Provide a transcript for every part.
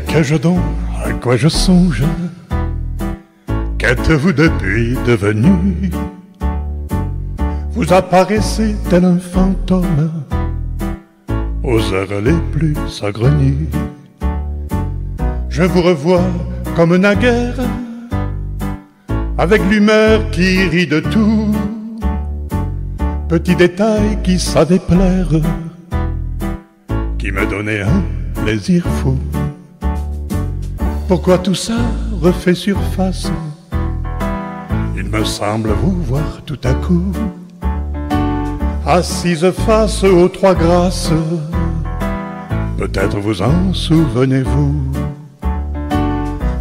Que-je donc, à quoi je songe? Qu'êtes-vous depuis devenu? Vous apparaissez tel un fantôme aux heures les plus saugrenues. Je vous revois comme naguère, avec l'humeur qui rit de tout, petit détail qui savait plaire, qui me donnait un plaisir fou. Pourquoi tout ça refait surface? Il me semble vous voir tout à coup, assise face aux trois grâces. Peut-être vous en souvenez-vous.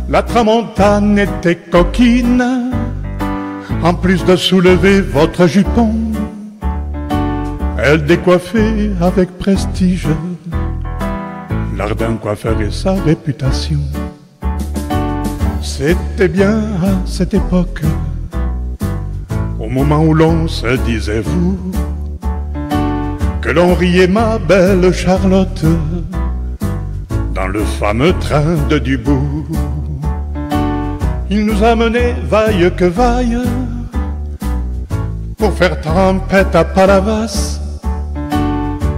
La tramontane était coquine, en plus de soulever votre jupon. Elle décoiffait avec prestige l'art d'un coiffeur et sa réputation. C'était bien à cette époque, au moment où l'on se disait vous, que l'on riait ma belle Charlotte dans le fameux train de Dubourg. Il nous a menés vaille que vaille pour faire tempête à Palavas,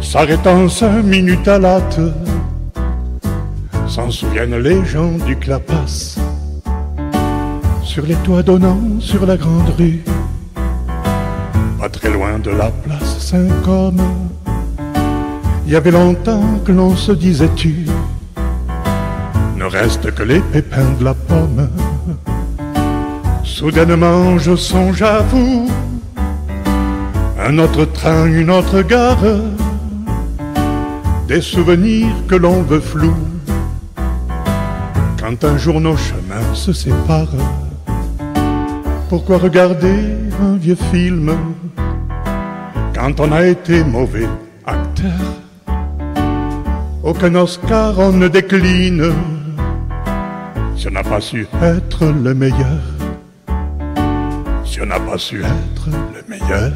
s'arrêtant cinq minutes à latte. S'en souviennent les gens du Clapas sur les toits donnant sur la grande rue, pas très loin de la place Saint-Côme. Il y avait longtemps que l'on se disait tu, ne reste que les pépins de la pomme. Soudainement je songe à vous, un autre train, une autre gare, des souvenirs que l'on veut flous. Quand un jour nos chemins se séparent, pourquoi regarder un vieux film quand on a été mauvais acteur? Aucun Oscar on ne décline si on n'a pas su être le meilleur. Si on n'a pas su être le meilleur.